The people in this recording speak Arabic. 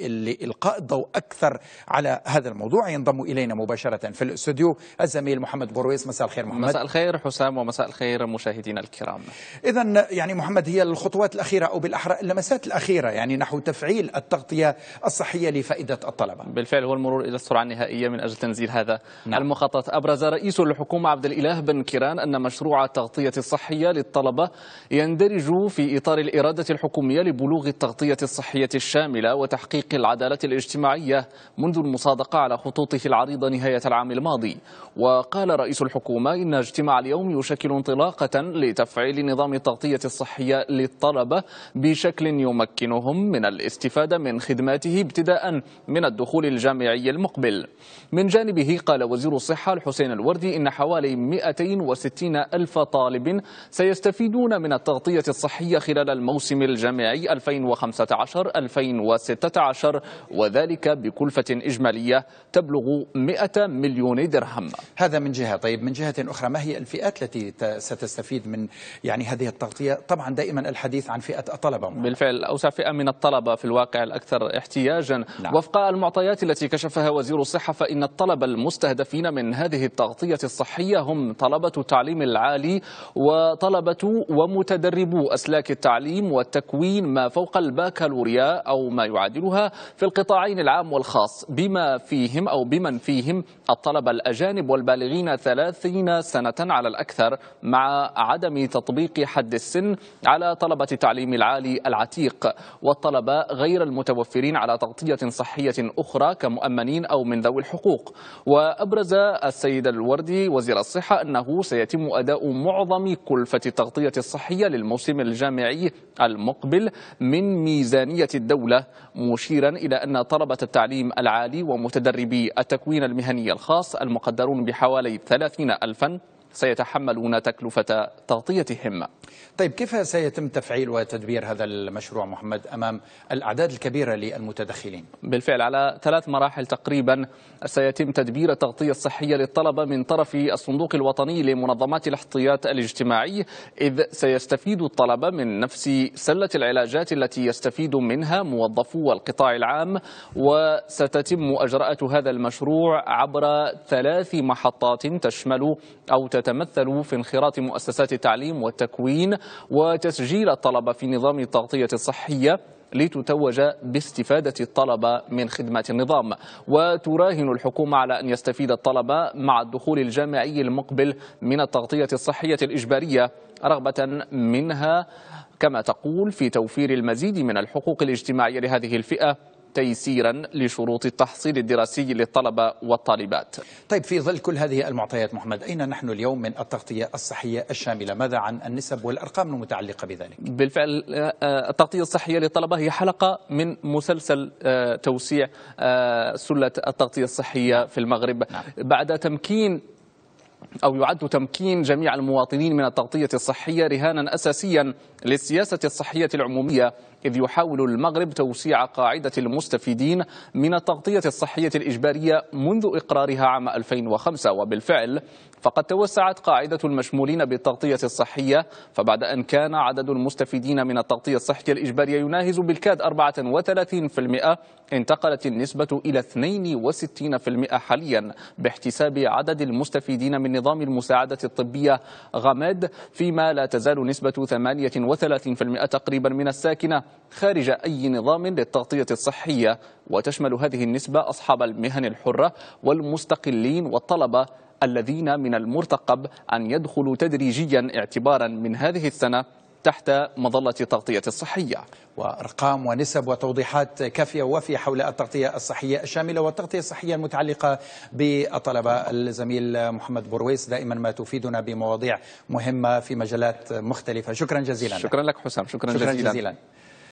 لإلقاء الضوء أكثر على هذا الموضوع. ينضم إلينا مباشرة في الاستوديو الزميل محمد برويس مساء الخير محمد. مساء الخير حسام ومساء الخير مشاهدينا الكرام. إذا يعني محمد هي الخطوات الأخيرة أو بالأحرى اللمسات الأخيرة يعني نحو تفعيل التغطية الصحية لفائدة الطلبة. بالفعل هو المرور إلى السرعة النهائية من أجل تنزيل هذا نعم. المخطط. أبرز رئيس الحكومة عبد الإله بن كيران أن مشروع التغطية الصحية للطلبة يندرج في إطار الإرادة الحكومية لبلوغ التغطية الصحية الشاملة وتحقيق العدالة الاجتماعية منذ المصادقة على خطوطه العريضة نهاية العام الماضي. وقال رئيس الحكومة إن اجتماع اليوم يشكل انطلاقة لتفعيل نظام التغطية الصحية للطلبة بشكل يمكنهم من الاستفادة من خدماته ابتداء من الدخول الجامعي المقبل. من جانبه قال وزير الصحة الحسين الوردي إن حوالي 260 ألف طالب سيستفيدون من التغطية الصحية خلال الموسم الجامعي 2015-2016 وذلك بكلفة إجمالية تبلغ 100 مليون درهم. هذا من جهة. طيب من جهة أخرى ما هي الفئات التي ستستفيد من يعني هذه التغطية؟ طبعا دائما الحديث عن فئة الطلبة. بالفعل أوسع فئة من الطلبة في الواقع الأكثر احتياجا. نعم. وفق المعطيات التي كشفها وزير الصحة فإن الطلبة المستهدفين من هذه التغطية الصحية هم طلبة التعليم العالي وطلبة ومتدربو أسلاك التعليم والتكوين ما فوق الباكالوريا أو ما يعادلها في القطاعين العام والخاص بما فيهم أو بمن فيهم الطلبة الأجانب والبالغين 30 سنة على الأكثر مع عدم تطبيق حد السن على طلبة التعليم العالي العتيق والطلبة غير المتوفرين على تغطية صحية أخرى كمؤمنين أو من ذوي الحقوق. وأبرز السيد الوردي وزير الصحة أنه سيتم أداء معظم كلفة التغطية الصحية للموسم الجامعي المقبل من ميزانية الدولة مشيرا إلى أن طلبة التعليم العالي ومتدربي التكوين المهني الخاص المقدرون بحوالي 30 ألفا سيتحملون تكلفة تغطيتهم. طيب كيف سيتم تفعيل وتدبير هذا المشروع محمد أمام الأعداد الكبيرة للمتدخلين؟ بالفعل على ثلاث مراحل تقريبا سيتم تدبير التغطية الصحية للطلبة من طرف الصندوق الوطني لمنظمات الاحتياط الاجتماعي إذ سيستفيد الطلبة من نفس سلة العلاجات التي يستفيد منها موظفو القطاع العام وستتم أجراءة هذا المشروع عبر ثلاث محطات تشمل أو تتمثل في انخراط مؤسسات التعليم والتكوين وتسجيل الطلبة في نظام التغطية الصحية لتتوج باستفادة الطلبة من خدمات النظام. وتراهن الحكومة على أن يستفيد الطلبة مع الدخول الجامعي المقبل من التغطية الصحية الإجبارية رغبة منها كما تقول في توفير المزيد من الحقوق الاجتماعية لهذه الفئة. تيسيرا لشروط التحصيل الدراسي للطلبة والطالبات. طيب في ظل كل هذه المعطيات محمد أين نحن اليوم من التغطية الصحية الشاملة؟ ماذا عن النسب والأرقام المتعلقة بذلك؟ بالفعل التغطية الصحية للطلبة هي حلقة من مسلسل توسيع سلة التغطية الصحية في المغرب. نعم. بعد تمكين أو يعد تمكين جميع المواطنين من التغطية الصحية رهانا أساسيا للسياسة الصحية العمومية إذ يحاول المغرب توسيع قاعدة المستفيدين من التغطية الصحية الإجبارية منذ إقرارها عام 2005 وبالفعل فقد توسعت قاعدة المشمولين بالتغطية الصحية فبعد أن كان عدد المستفيدين من التغطية الصحية الإجبارية يناهز بالكاد 34% انتقلت النسبة إلى 62% حاليا باحتساب عدد المستفيدين من نظام المساعدة الطبية غماد فيما لا تزال نسبة 38% تقريبا من الساكنة خارج أي نظام للتغطية الصحية. وتشمل هذه النسبة أصحاب المهن الحرة والمستقلين والطلبة الذين من المرتقب أن يدخلوا تدريجيا اعتبارا من هذه السنة تحت مظلة التغطية الصحية. وأرقام ونسب وتوضيحات كافية ووافية حول التغطية الصحية الشاملة والتغطية الصحية المتعلقة بالطلبة. الزميل محمد برويس دائما ما تفيدنا بمواضيع مهمة في مجالات مختلفة. شكرا جزيلا شكرا لك حسام. شكرا, شكرا جزيلا, جزيلا.